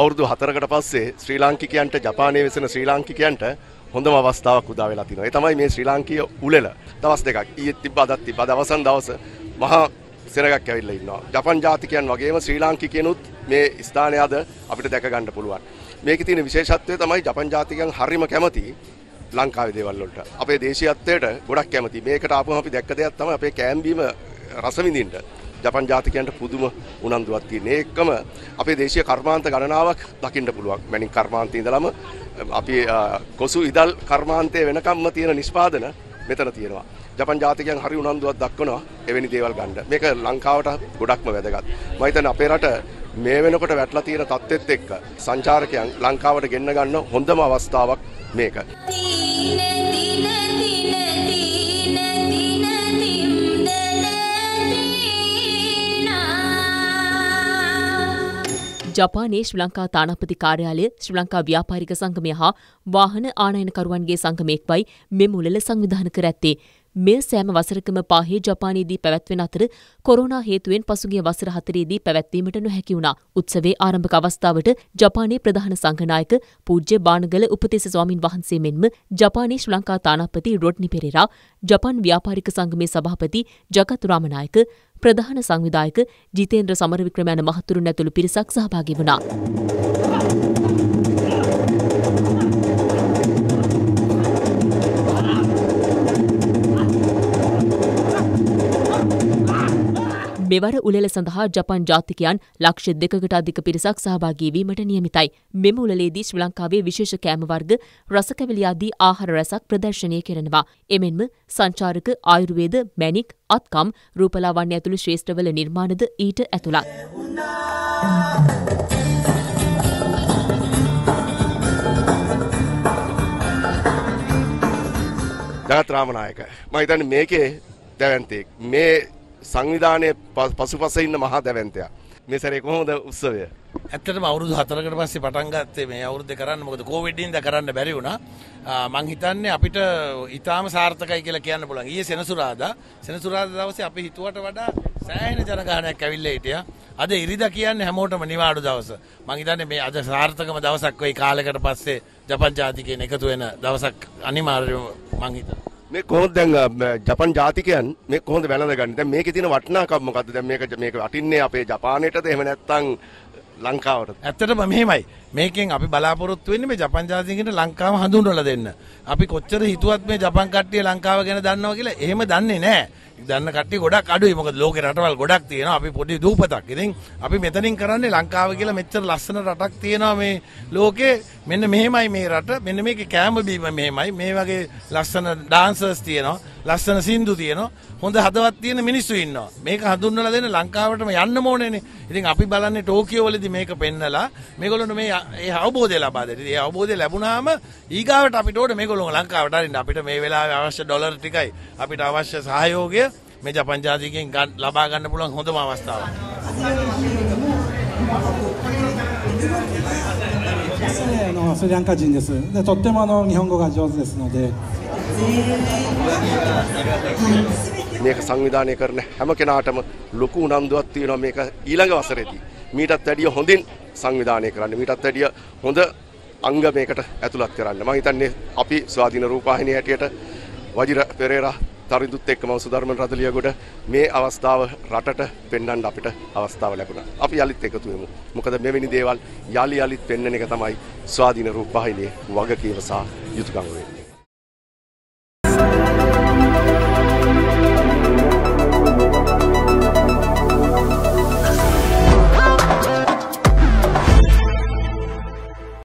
අවුරුදු හතරකට පස්සේ ශ්‍රී ලාංකිකයන්ට ජපානයේ වෙසෙන ශ්‍රී ලාංකිකයන්ට හොඳම අවස්ථාවක් උදා වෙලා තිනවා. ඒ තමයි මේ ශ්‍රී ලාංකීය උළෙල. දවස් දෙකක් ඊයේ තිබ්බ අදත් තිබ්බ. අද අවසන් දවස මහා සෙනගක් ඇවිල්ලා ඉන්නවා. ජපන් ජාතිකයන් වගේම ශ්‍රී ලාංකිකයනුත් මේ ස්ථානය අද අපිට දැක ගන්න පුළුවන්. මේකේ තියෙන විශේෂත්වය තමයි ජපන් ජාතිකයන් හරිම කැමති ලංකාවේ දේවල් වලට. අපේ දේශීයත්වයට ගොඩක් කැමති. මේකට ආපුවම අපි දැක්ක දෙයක් තමයි අපේ කෑම්බීම රස විඳින්න. ජපන් ජාතිකයන්ට පුදුම උනන්දුවක් තියෙන. ඒකම අපේ දේශීය කර්මාන්ත ගණනාවක් දකින්න පුළුවන්. මැණික් කර්මාන්තේ ඉඳලම අපි කොසු ඉදල් කර්මාන්තයේ වෙනකම්ම තියෙන නිෂ්පාදන මෙතන තියෙනවා. ජපන් ජාතිකයන් හරි උනන්දුවක් දක්වනවා එවැනි දේවල් ගන්න. මේක ලංකාවට ගොඩක්ම වැදගත්. මම හිතන්නේ අපේ රට මේ වෙනකොට වැටලා තියෙන තත්ත්වෙත් එක්ක සංචාරකයන් ලංකාවට ගෙන්න ගන්න හොඳම අවස්ථාවක් මේක. ජපානයේ ශ්‍රී ලංකා තානාපති කාර්යාලය ශ්‍රී ලංකා ව්‍යාපාරික සංගමය හා වාහන ආනයනකරුවන්ගේ සංගමයෙක්වයි මෙම උළෙල සංවිධාන කර ඇත්තේ. මෙය සෑම වසරකම පාහේ ජපානයේදී පැවැත්වෙන අතර කොරෝනා හේතුවෙන් පසුගිය වසර හතරේදී පැවැත්වීමට නොහැකි වුණා. උත්සවයේ ආරම්භක අවස්ථාවට ජපානයේ ප්‍රධාන සංඝනායක පූජ්‍ය බානගල උපතිස්ස ස්වාමින් වහන්සේ මෙන්ම ජපානයේ ශ්‍රී ලංකා තානාපති රොඩ්නි පෙරේරා, ජපාන් ව්‍යාපාරික සංගමේ සභාපති ජගත් රාමනායක, ප්‍රධාන සංවිධායක ජිතේන්ද්‍ර සමරවික්‍රම යන මහතුරුන් ඇතුළු පිරිසක් සහභාගී වුණා. මෙවර උළෙල සඳහා ජපන් ජාතිකයන් ලක්ෂ දෙකකට අධික පිරිසක් සහභාගී වීමට නියමිතයි. මෙම උළෙලේදී ශ්‍රී ලංකාවේ විශේෂ කෑම වර්ග රසකැවිලි ආදී ආහාර රැසක් ප්‍රදර්ශනය කරනවා. එමෙන්ම සංචාරක ආයුර්වේද මැණික් අත්කම් රූපලාවන්‍ය ඇතුළු ශ්‍රේෂ්ඨවල නිර්මාණද ඊට ඇතුළත්. ජගත් රාමනායක මම හිතන්නේ මේකේ දැවැන්තෙක් මේ සංවිධානයේ පසුපස ඉන්න මහා දැවැන්තයා. මේ සැරේ කොහොමද උත්සවය? ඇත්තටම අවුරුදු 4කට පස්සේ පටන් ගත්තේ මේ අවුරුද්දේ කරන්න මොකද කොවිඩ් ඉඳලා කරන්න බැරි වුණා. මං හිතන්නේ අපිට ඊටාම සාර්ථකයි කියලා කියන්න පුළුවන්. ඊයේ සෙනසුරාදා සෙනසුරාදා දවසේ අපි හිතුවට වඩා සෑහෙන ජනගහනයක් ඇවිල්ලා හිටියා. අද ඉරිදා කියන්නේ හැමෝටම නිවාඩු දවස. මං හිතන්නේ මේ අද සාර්ථකම දවසක් වෙයි කාලයකට පස්සේ ජපන් ජාතිකයන් එකතු වෙන දවසක් අනිවාර්යයෙන්ම මං හිතනවා. මේ කොහොමද දැන් ජපන් ජාතිකයන් මේ කොහොමද වැළඳගන්නේ? දැන් මේකේ තියෙන වටිනාකම මොකද්ද? දැන් මේක මේක වටින්නේ අපේ ජපානයටද එහෙම නැත්නම් ලංකාවට? ඇත්තටම මෙහෙමයි. මේකෙන් අපි බලාපොරොත්තු වෙන්නේ මේ ජපන් ජාතිකයන්ට ලංකාව හඳුන්වලා දෙන්න. අපි කොච්චර හිතුවත් මේ ජපන් කට්ටිය ලංකාව ගැන දන්නවා කියලා එහෙම දන්නේ නැහැ. දන්න කට්ටිය ගොඩක් අඩුයි. මොකද ලෝකේ රටවල් ගොඩක් තියෙනවා. අපි පොඩි දූපතක්. ඉතින් අපි මෙතනින් කරන්නේ ලංකාව කියලා මෙච්චර ලස්සන රටක් තියෙනවා මේ ලෝකේ. මෙන්න මෙහෙමයි මේ රට. මෙන්න මේකේ කෑම බීම මෙහෙමයි. මේ වගේ ලස්සන ඩාන්සර්ස් තියෙනවා. ලස්සන සින්දු තියෙනවා. හොඳ හදවත් තියෙන මිනිස්සු ඉන්නවා. මේක හඳුන්වලා දෙන්න ලංකාවටම යන්න ඕනේනේ. ඉතින් අපි බලන්නේ ටෝකියෝ වලදී මේක පෙන්නලා මේගොල්ලොන්ට මේ ඒ අවබෝධය ලබා දෙන්න. ඒ අවබෝධය ලැබුණාම ඊගාවට අපිට ඕනේ මේගොල්ලෝ ලංකාවට අරින්න. අපිට මේ වෙලාවේ අවශ්‍ය ඩොලර් ටිකයි අපිට අවශ්‍ය සහයෝගය මේ ජපන් ජාතිකයෙන් ලබා ගන්න පුළුවන් හොඳම අවස්ථාවක්. のスリランカ人ですでとってもあの日本語が上手ですので මේක සංවිධානය කරන හැම කෙනාටම ලොකු උනන්දුවක් තියෙනවා මේක ඊළඟ වසරේදී මීටත් වැඩිය හොඳින් සංවිධානය කරන්න මීටත් වැඩිය හොඳ අංග මේකට ඇතුළත් කරන්න මම හිතන්නේ අපි ස්වාධීන රූපවාහිනිය හැටියට වජිර පෙරේරා තරිදුත් එක්ක මම සුධර්මන් රදලියගොඩ මේ අවස්ථාව රටට පෙන්වන්න අපිට අවස්ථාව ලැබුණා. අපි යලිත් එකතු වෙමු. මොකද මෙවැනි දේවල් යලි යලිත් පෙන්වන එක තමයි ස්වාධීන රූපවාහිනියේ වගකීම සහ යුතුයකම වෙන්නේ.